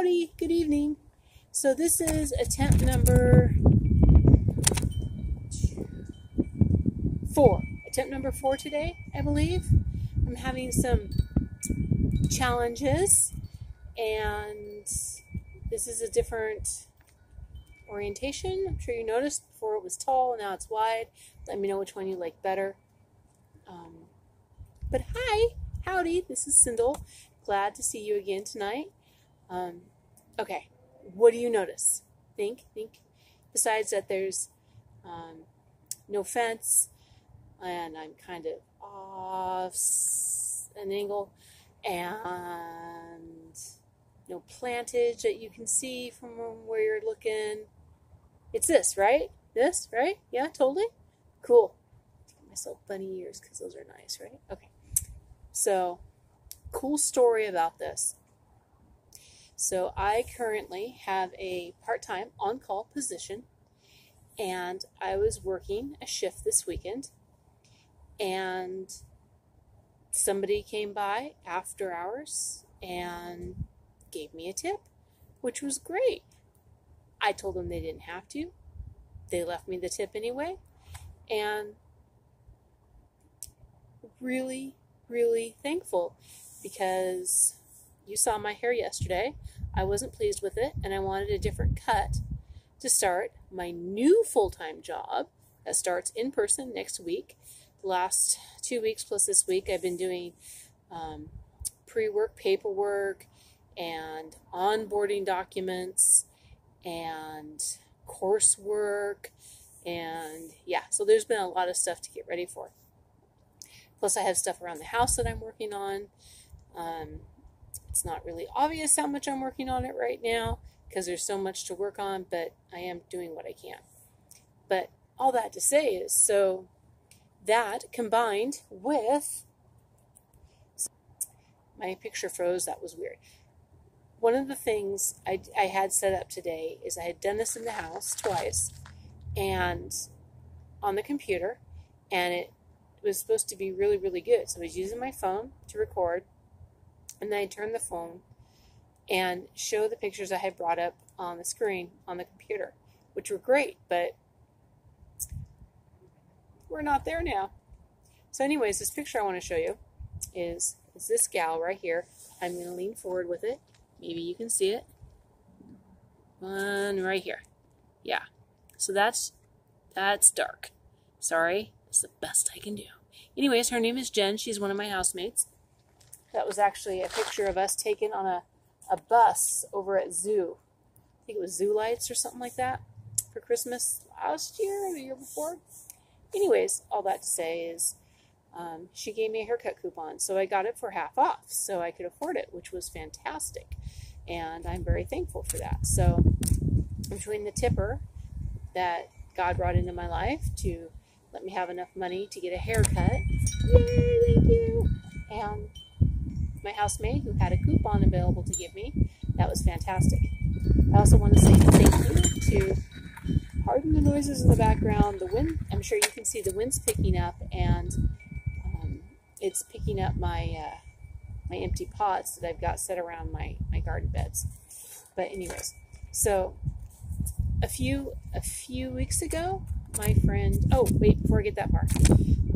Howdy, good evening. So this is attempt number four. Attempt number four today, I believe. I'm having some challenges and this is a different orientation. I'm sure you noticed before it was tall, now it's wide. Let me know which one you like better. Um, but hi, howdy, this is Cindel. Glad to see you again tonight. Um, okay, what do you notice? Think, think. Besides that, there's um, no fence, and I'm kind of off an angle, and no plantage that you can see from where you're looking. It's this, right? This, right? Yeah, totally. Cool. Give myself bunny ears because those are nice, right? Okay. So, cool story about this. So, I currently have a part time on call position, and I was working a shift this weekend, and somebody came by after hours and gave me a tip, which was great. I told them they didn't have to. They left me the tip anyway. And really, really thankful because you saw my hair yesterday. I wasn't pleased with it and I wanted a different cut to start my new full time job that starts in person next week. The last two weeks plus this week, I've been doing um, pre work paperwork and onboarding documents and coursework and yeah so there's been a lot of stuff to get ready for plus i have stuff around the house that i'm working on um, it's not really obvious how much i'm working on it right now because there's so much to work on but i am doing what i can but all that to say is so that combined with my picture froze that was weird one of the things I, I had set up today is I had done this in the house twice and on the computer, and it was supposed to be really, really good. So I was using my phone to record, and then I turned the phone and show the pictures I had brought up on the screen on the computer, which were great, but we're not there now. So, anyways, this picture I want to show you is is this gal right here. I'm going to lean forward with it Maybe you can see it. One right here. Yeah. So that's that's dark. Sorry. It's the best I can do. Anyways, her name is Jen. She's one of my housemates. That was actually a picture of us taken on a, a bus over at Zoo. I think it was Zoo Lights or something like that for Christmas last year or the year before. Anyways, all that to say is um, she gave me a haircut coupon, so I got it for half off, so I could afford it, which was fantastic, and I'm very thankful for that. So, between the tipper that God brought into my life to let me have enough money to get a haircut, yay, thank you, my housemate who had a coupon available to give me, that was fantastic. I also want to say thank you to pardon the noises in the background. The wind, I'm sure you can see the wind's picking up, and it's picking up my uh, my empty pots that I've got set around my, my garden beds. But anyways, so a few a few weeks ago, my friend. Oh wait, before I get that far,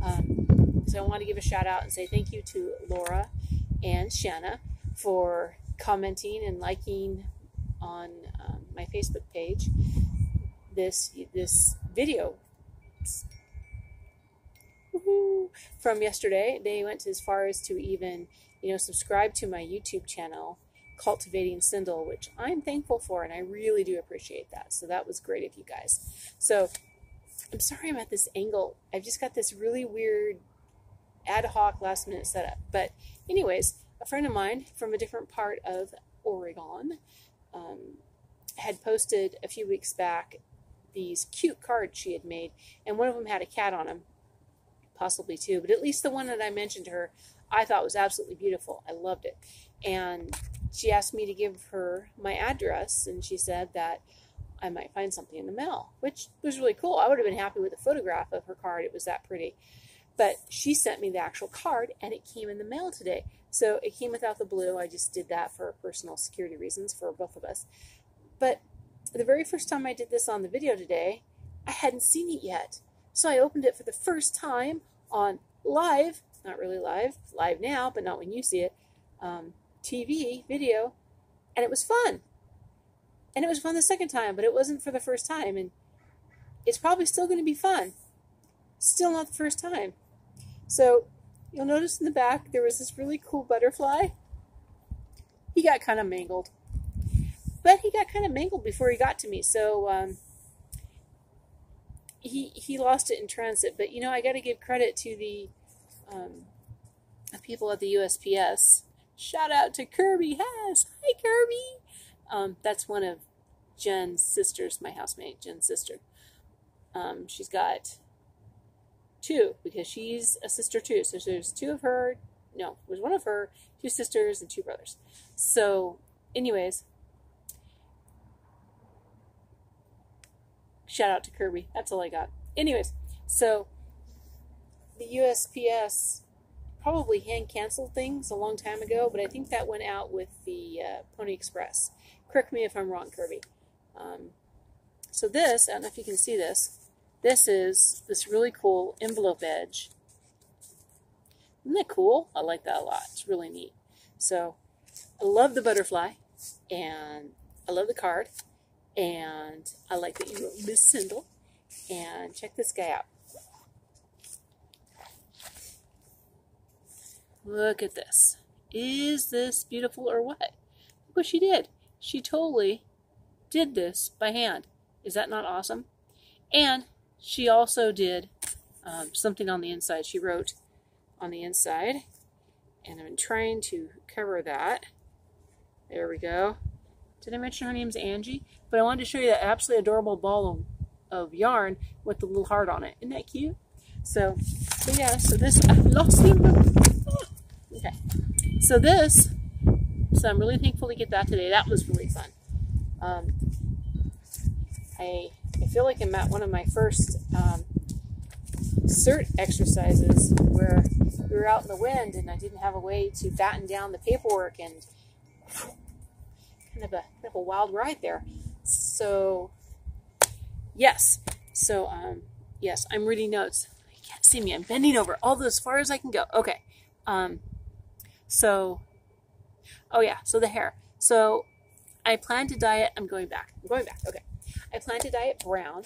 um, so I want to give a shout out and say thank you to Laura and Shanna for commenting and liking on um, my Facebook page this this video from yesterday. They went as far as to even, you know, subscribe to my YouTube channel, Cultivating Cindel, which I'm thankful for, and I really do appreciate that. So that was great of you guys. So I'm sorry I'm at this angle. I've just got this really weird ad hoc last minute setup. But anyways, a friend of mine from a different part of Oregon um, had posted a few weeks back these cute cards she had made, and one of them had a cat on them possibly two, but at least the one that I mentioned to her, I thought was absolutely beautiful. I loved it. And she asked me to give her my address, and she said that I might find something in the mail, which was really cool. I would have been happy with a photograph of her card. It was that pretty. But she sent me the actual card, and it came in the mail today. So it came without the blue. I just did that for personal security reasons for both of us. But the very first time I did this on the video today, I hadn't seen it yet. So I opened it for the first time on live, not really live, live now, but not when you see it, um, TV, video, and it was fun. And it was fun the second time, but it wasn't for the first time. And it's probably still going to be fun. Still not the first time. So you'll notice in the back there was this really cool butterfly. He got kind of mangled. But he got kind of mangled before he got to me. So um, he, he lost it in transit. But, you know, I got to give credit to the um, people at the USPS. Shout out to Kirby Hess. Hi, Kirby. Um, that's one of Jen's sisters, my housemate, Jen's sister. Um, she's got two because she's a sister too. So there's two of her. No, there's one of her, two sisters, and two brothers. So, anyways, shout out to Kirby. That's all I got. Anyways, so the USPS probably hand canceled things a long time ago, but I think that went out with the uh, Pony Express. Correct me if I'm wrong, Kirby. Um, so this, I don't know if you can see this, this is this really cool envelope edge. Isn't that cool? I like that a lot. It's really neat. So I love the butterfly and I love the card and I like that you wrote Miss Cindel. And check this guy out. Look at this. Is this beautiful or what? Look what she did. She totally did this by hand. Is that not awesome? And she also did um, something on the inside. She wrote on the inside, and I'm trying to cover that. There we go. Did I mention her name's Angie? But I wanted to show you that absolutely adorable ball of, of yarn with the little heart on it. Isn't that cute? So, so yeah, so this, I lost him. Okay. So this, so I'm really thankful to get that today. That was really fun. Um, I I feel like I'm at one of my first um, CERT exercises where we were out in the wind and I didn't have a way to batten down the paperwork and kind of a, kind of a wild ride there. So, yes. So, um, yes, I'm reading notes. You can't see me. I'm bending over all as far as I can go. Okay. Um, so, oh yeah, so the hair. So, I plan to dye it. I'm going back. I'm going back. Okay. I plan to dye it brown.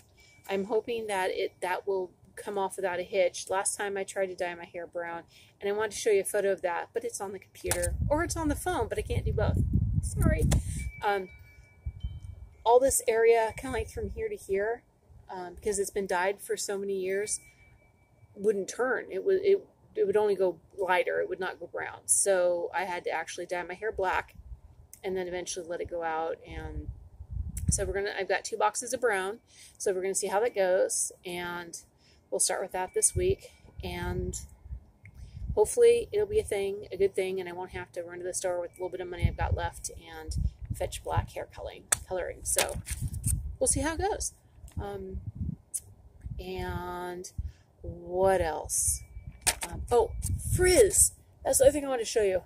I'm hoping that it that will come off without a hitch. Last time I tried to dye my hair brown, and I wanted to show you a photo of that, but it's on the computer or it's on the phone, but I can't do both. Sorry. Um, all this area, kind of like from here to here, um, because it's been dyed for so many years, wouldn't turn. It would it it would only go lighter. It would not go brown. So I had to actually dye my hair black, and then eventually let it go out and so we're gonna, I've got two boxes of brown. So we're gonna see how that goes. And we'll start with that this week. And hopefully it'll be a thing, a good thing, and I won't have to run to the store with a little bit of money I've got left and fetch black hair coloring. coloring. So we'll see how it goes. Um, and what else? Um, oh, frizz. That's the other thing I want to show you.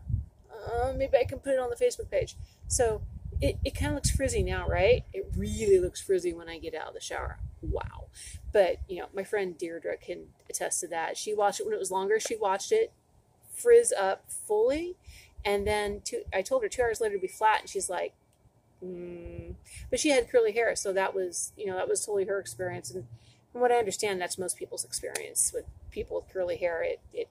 Uh, maybe I can put it on the Facebook page. So it, it kind of looks frizzy now, right? It really looks frizzy when I get out of the shower. Wow. But, you know, my friend Deirdre can attest to that. She watched it when it was longer. She watched it frizz up fully. And then two, I told her two hours later to be flat. And she's like, mm. but she had curly hair. So that was, you know, that was totally her experience. And from what I understand, that's most people's experience with people with curly hair. It, it,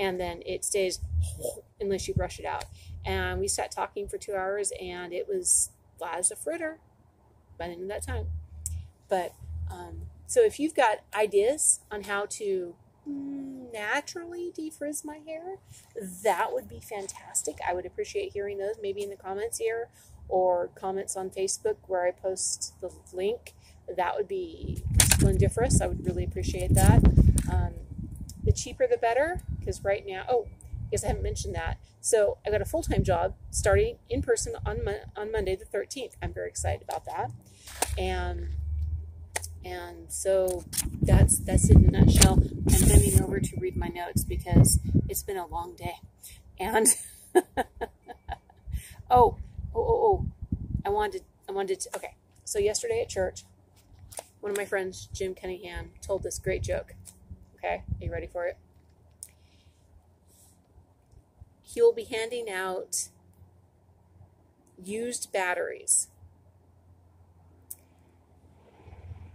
and then it stays unless you brush it out. And we sat talking for two hours, and it was flat as a fritter by the end of that time. But um, so if you've got ideas on how to naturally defrizz my hair, that would be fantastic. I would appreciate hearing those maybe in the comments here or comments on Facebook where I post the link. That would be splendiferous. I would really appreciate that. Um, the cheaper the better because right now, oh, because I haven't mentioned that. So I got a full time job starting in person on on Monday the 13th. I'm very excited about that, and and so that's that's it in a nutshell. I'm bending over to read my notes because it's been a long day, And oh, oh, oh, oh, I wanted, I wanted to. Okay, so yesterday at church, one of my friends, Jim Cunningham, told this great joke. Okay, are you ready for it? He will be handing out used batteries.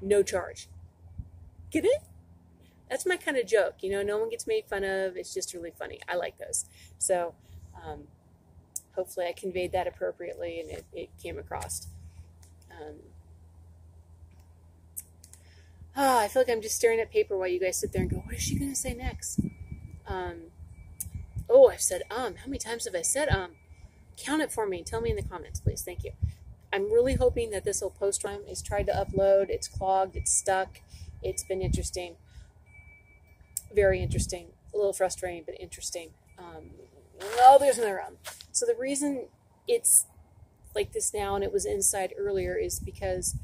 No charge. Get it? That's my kind of joke. You know, no one gets made fun of. It's just really funny. I like those. So, um, hopefully, I conveyed that appropriately and it, it came across. Um, oh, I feel like I'm just staring at paper while you guys sit there and go, what is she going to say next? Um, oh, I've said um. How many times have I said um? Count it for me. Tell me in the comments, please. Thank you. I'm really hoping that this will post time. It's tried to upload. It's clogged. It's stuck. It's been interesting. Very interesting. A little frustrating, but interesting. Um, oh, there's another um. So the reason it's like this now and it was inside earlier is because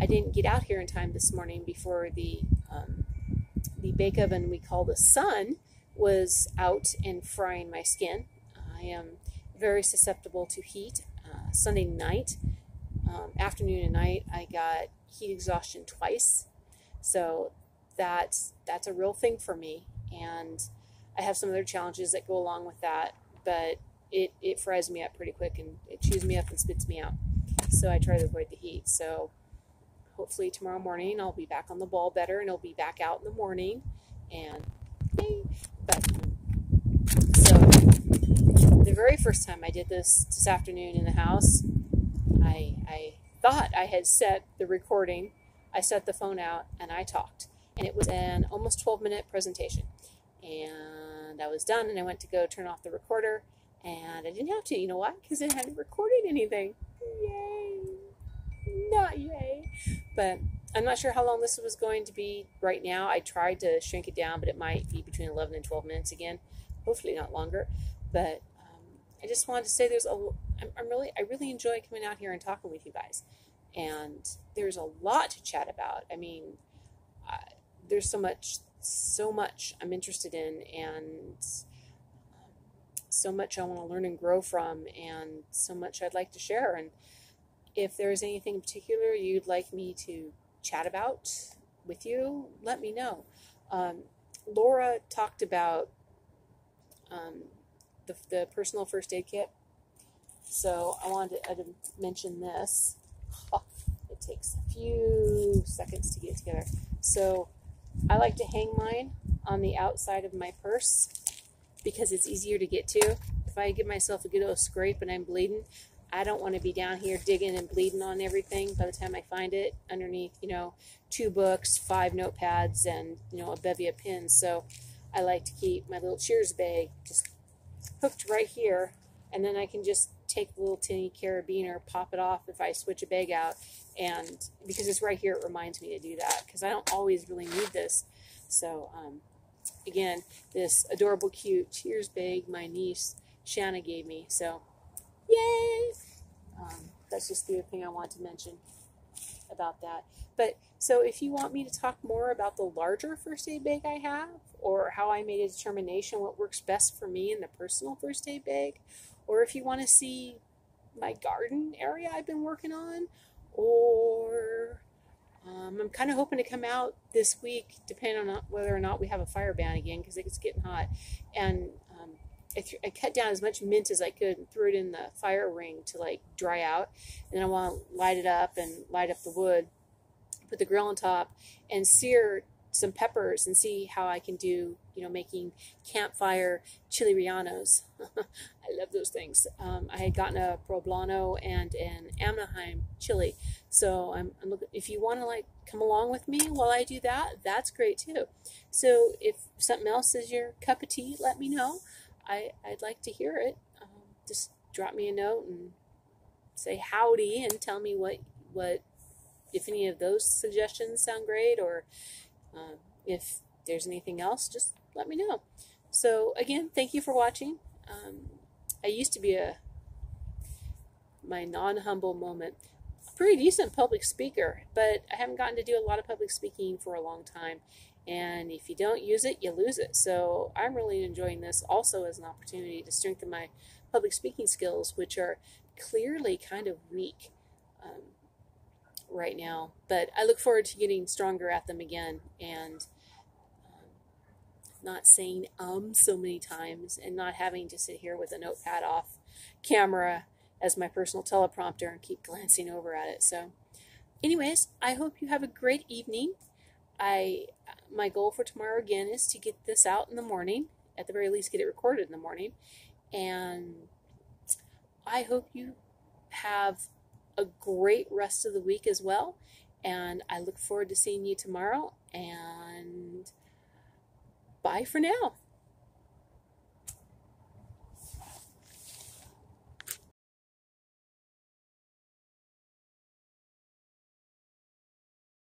I didn't get out here in time this morning before the um, the bake oven we call the sun was out and frying my skin. I am very susceptible to heat. Uh, Sunday night, um, afternoon and night, I got heat exhaustion twice. So that's that's a real thing for me, and I have some other challenges that go along with that. But it it fries me up pretty quick, and it chews me up and spits me out. So I try to avoid the heat. So hopefully tomorrow morning I'll be back on the ball better, and I'll be back out in the morning, and. But so the very first time I did this this afternoon in the house, I, I thought I had set the recording. I set the phone out and I talked. And it was an almost 12 minute presentation. And I was done and I went to go turn off the recorder. And I didn't have to. You know why? Because it hadn't recorded anything. Yay! Not yay. But I'm not sure how long this was going to be right now. I tried to shrink it down, but it might be between 11 and 12 minutes again. Hopefully not longer. But I just wanted to say there's a I'm, I'm really I really enjoy coming out here and talking with you guys, and there's a lot to chat about. I mean, uh, there's so much so much I'm interested in, and um, so much I want to learn and grow from, and so much I'd like to share. And if there's anything in particular you'd like me to chat about with you, let me know. Um, Laura talked about um, the, the personal first aid kit. So I wanted to, to mention this. Oh, it takes a few seconds to get together. So I like to hang mine on the outside of my purse because it's easier to get to. If I give myself a good old scrape and I'm bleeding, I don't want to be down here digging and bleeding on everything. By the time I find it underneath, you know, two books, five notepads, and, you know, a bevy of pins. So I like to keep my little cheers bag just hooked right here. And then I can just take the little tinny carabiner, pop it off if I switch a bag out. And because it's right here it reminds me to do that because I don't always really need this. So um, again this adorable cute cheers bag my niece Shanna gave me. So yay um, that's just the other thing I want to mention about that but so if you want me to talk more about the larger first aid bag I have or how I made a determination what works best for me in the personal first aid bag, or if you want to see my garden area I've been working on, or um, I'm kind of hoping to come out this week, depending on whether or not we have a fire ban again, because it's getting hot. And I, th- I, cut down as much mint as I could and threw it in the fire ring to like dry out. And then I want to light it up and light up the wood, put the grill on top, and sear some peppers and see how I can do, you know, making campfire chili rellenos. I love those things. Um, I had gotten a poblano and an Anaheim chili. So I'm, I'm looking, if you want to like come along with me while I do that, that's great too. So if something else is your cup of tea, let me know. I, I'd like to hear it. Um, just drop me a note and say howdy and tell me what, what, if any of those suggestions sound great or uh, if there's anything else, just let me know. So again, thank you for watching. Um, I used to be a my non-humble moment, pretty decent public speaker, but I haven't gotten to do a lot of public speaking for a long time. And if you don't use it, you lose it. So I'm really enjoying this also as an opportunity to strengthen my public speaking skills, which are clearly kind of weak um, right now. But I look forward to getting stronger at them again and um, not saying um so many times and not having to sit here with a notepad off camera as my personal teleprompter and keep glancing over at it. So, anyways, I hope you have a great evening. I my goal for tomorrow again is to get this out in the morning, at the very least get it recorded in the morning. And I hope you have a great rest of the week as well. And I look forward to seeing you tomorrow. And bye for now.